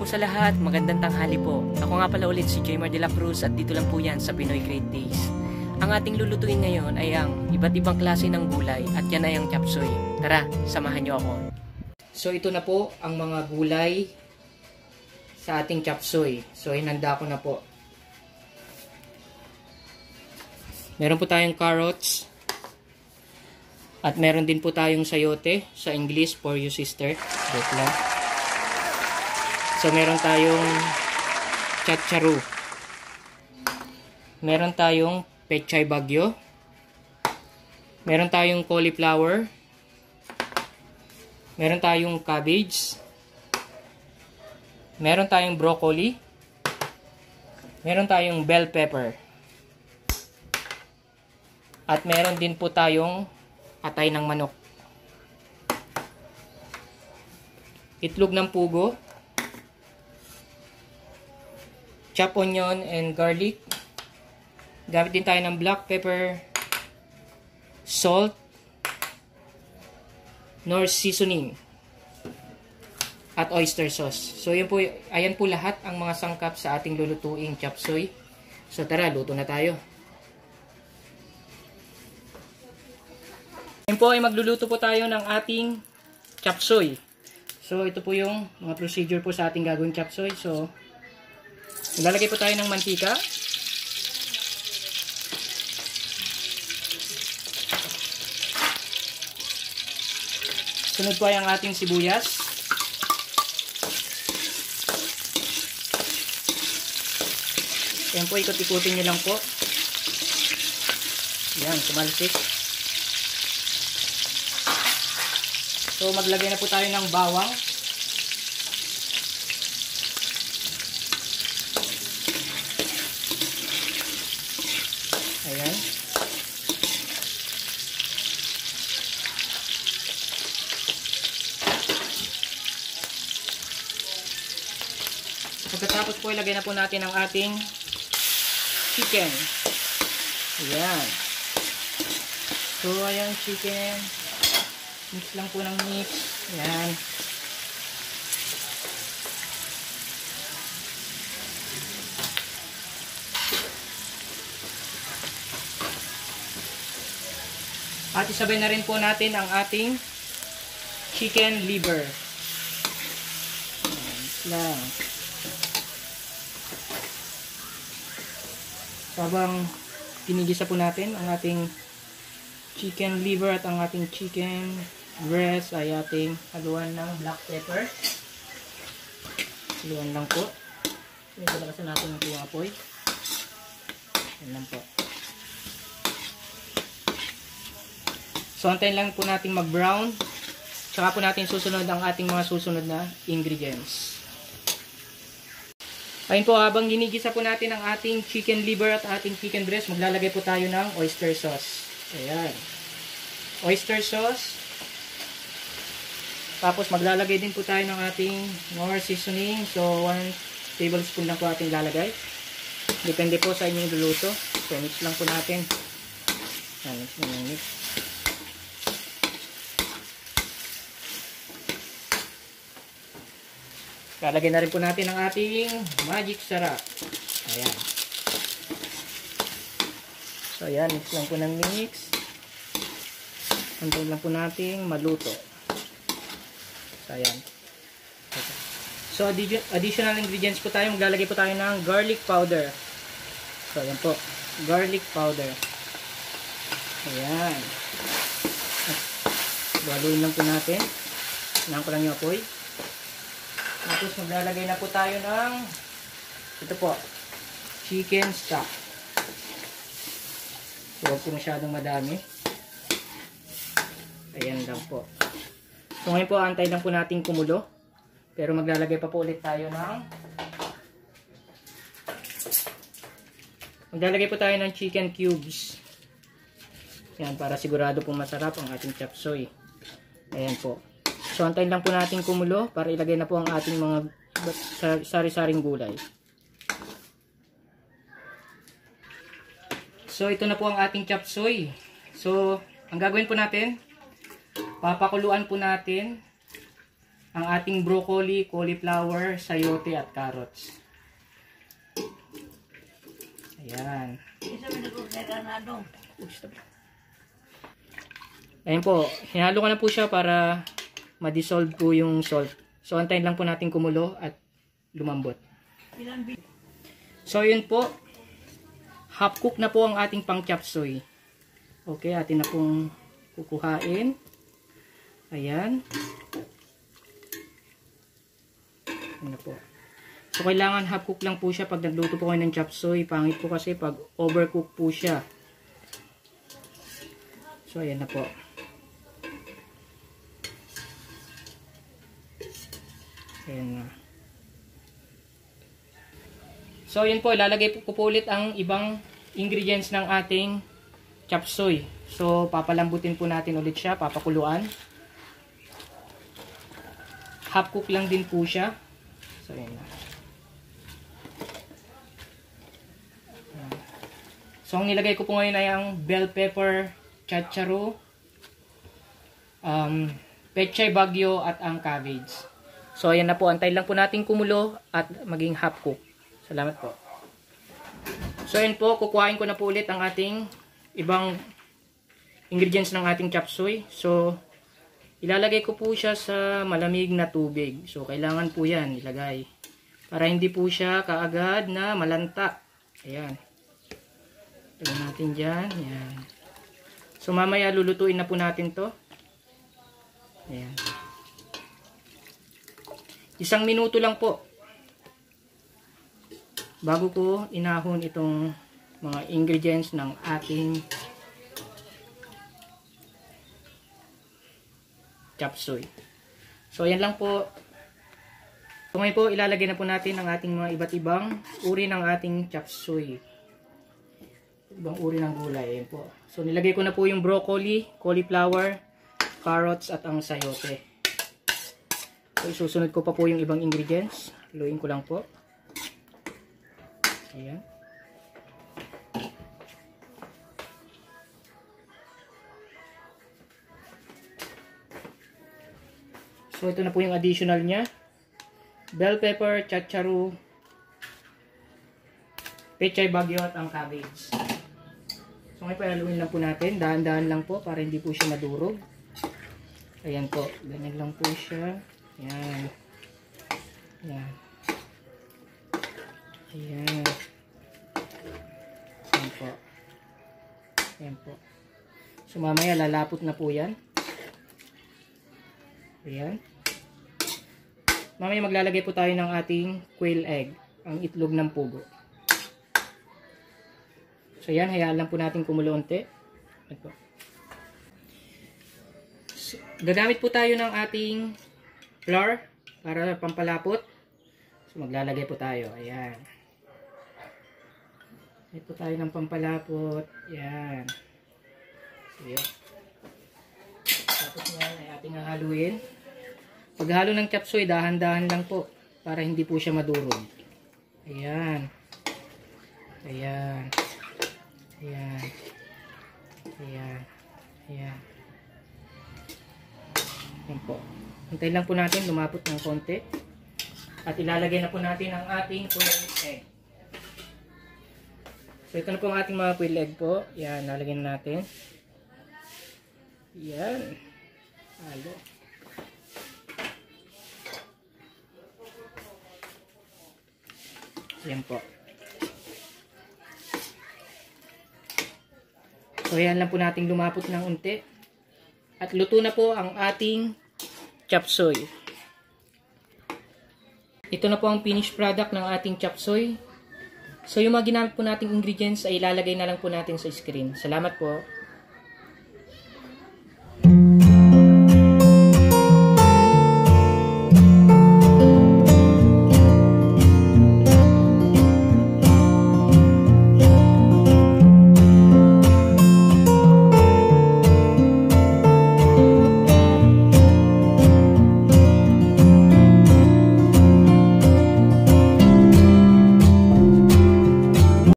po sa lahat, magandang tanghali po. Ako nga pala ulit si Jamer De La Cruz at dito lang po yan sa Pinoy Great Days. Ang ating lulutuin ngayon ay ang iba't ibang klase ng gulay at yan ay ang chapsoy. Tara, samahan niyo ako. So ito na po ang mga gulay sa ating chapsoy. So hinanda ko na po. Meron po tayong carrots. At meron din po tayong sayote sa English for you sister. Joke lang. So, meron tayong chacharu. Meron tayong pechay bagyo. Meron tayong cauliflower. Meron tayong cabbage. Meron tayong broccoli. Meron tayong bell pepper. At meron din po tayong atay ng manok. Itlog ng pugo. Chop onion and garlic. Gamit din tayo ng black pepper, salt, nor seasoning, at oyster sauce. So, yun po, ayan po lahat ang mga sangkap sa ating lulutuing chop suey. So, tara, luto na tayo. Ngayon po ay magluluto po tayo ng ating chop suey. So, ito po yung mga procedure po sa ating gagawing chop suey. So, Lalagay po tayo ng mantika. Sunod po ay ang ating sibuyas. Yan po, ikot-ikutin nyo lang po. Yan, kumalsik. So, maglagay na po tayo ng bawang. Ayan. Pagkatapos ilagay na po natin ang ating chicken. Ayan. So, ayan chicken. Mix lang po ng mix. Ayan. At isabay na rin po natin ang ating chicken liver. Ayan lang. Sabang pinigisa po natin ang ating chicken liver at ang ating chicken breast ay ating haluan ng black pepper. Haluan lang po. Medyo lakasan natin ang apoy. Yan lang po. So, antayin lang po natin mag-brown. Tsaka po natin susunod ang ating mga susunod na ingredients. Ayun po, habang ginigisa po natin ang ating chicken liver at ating chicken breast, maglalagay po tayo ng oyster sauce. Ayan. Oyster sauce. Tapos maglalagay din po tayo ng ating more seasoning. So, 1 tablespoon lang po ating lalagay. Depende po sa inyong luluto. So, mix lang po natin. Ayan, mix na mix. Lalagyan na rin po natin ang ating magic sarap. Ayan. So, ayan. Mix lang po ng mix. Antayin lang po natin maluto. So, ayan. So, additional ingredients po tayo. Maglalagay po tayo ng garlic powder. So, ayan po. Garlic powder. Ayan. Baluin lang po natin. Nahan ko lang yung apoy. Tapos maglalagay na po tayo ng ito po, chicken stock. Huwag po masyadong madami. Ayan lang po. So ngayon po, antay lang po natin kumulo. Pero maglalagay pa po ulit tayo ng maglalagay po tayo ng chicken cubes. Yan, para sigurado pong masarap ang ating chop suey. Ayan po. So, antayin lang po natin kumulo para ilagay na po ang ating mga sari-saring gulay. So, ito na po ang ating chop suey. So, ang gagawin po natin, papakuluan po natin ang ating broccoli, cauliflower, sayote at carrots. Ayan. Ayan po, hinalo ko na po siya para ma-dissolve po yung salt. So, antayin lang po natin kumulo at lumambot. So, yun po. Half cook na po ang ating pang chop. Okay, atin na pong kukuhain. Ayan. Ayan na po. So, kailangan half cook lang po siya pag nagluto po kayo ng chop suey. Pangit po kasi pag overcook po siya. So, ayan na po. Ayan na. So, yun po. Ilalagay ko po ulit ang ibang ingredients ng ating chop suey. So, papalambutin po natin ulit siya. Papakuluan. Half cook lang din po siya. So, ayan na. So, ang nilagay ko po ngayon ay ang bell pepper, chacharu, um, pechay bagyo at ang cabbage. So, ayan na po. Antay lang po natin kumulo at maging half cook. Salamat po. So, ayan po. Kukuhain ko na po ulit ang ating ibang ingredients ng ating chop suey. So, ilalagay ko po siya sa malamig na tubig. So, kailangan po yan ilagay. Para hindi po siya kaagad na malanta. Ayan. Lagyan natin dyan. Ayan. So, mamaya lulutuin na po natin to. Ayan. Isang minuto lang po. Bago ko inahon itong mga ingredients ng ating chop suey. So, ayan lang po. So, ngayon po, ilalagay na po natin ang ating mga iba't ibang uri ng ating chop suey. Ibang uri ng gulay. Ayan po. So, nilagay ko na po yung broccoli, cauliflower, carrots, at ang sayote. So, isusunod ko pa po yung ibang ingredients. Haluin ko lang po. Ayan. So, ito na po yung additional niya. Bell pepper, chacharu, pechay bagyo at ang cabbage. So, ngayon palaluin lang po natin. Dahan-dahan lang po para hindi po siya madurog. Ayan po. Ganyan lang po siya. Ayan. Ayan. Ayan. Ayan po. Ayan po. So, mamaya lalapot na po yan. Ayan. Mamaya maglalagay po tayo ng ating quail egg, ang itlog ng pugo. So yan, hayaan lang po natin kumulo unti. Ito. So, gagamit po tayo ng ating flour para pampalapot. So maglalagay po tayo. Ayan. May po tayo ng pampalapot. Ayan. So yan. Tapos yan ay ating hahaluin. Paghalo ng chop suey, dahan-dahan lang po para hindi po siya madurog. Ayan. Ayan. Ayan. Ayan. Ayan. Ayan po. Hintayin lang po natin lumapot ng konti. At ilalagay na po natin ang ating quail egg. So ito na po ang ating mga quail egg po. Ayan, lalagyan natin. Ayan. Halo. Yan po. So, yan lang po nating lumapot ng unti. At luto na po ang ating chop suey. Ito na po ang finished product ng ating chop suey. So, yung mga ginamit po nating ingredients ay ilalagay na lang po natin sa screen. Salamat po.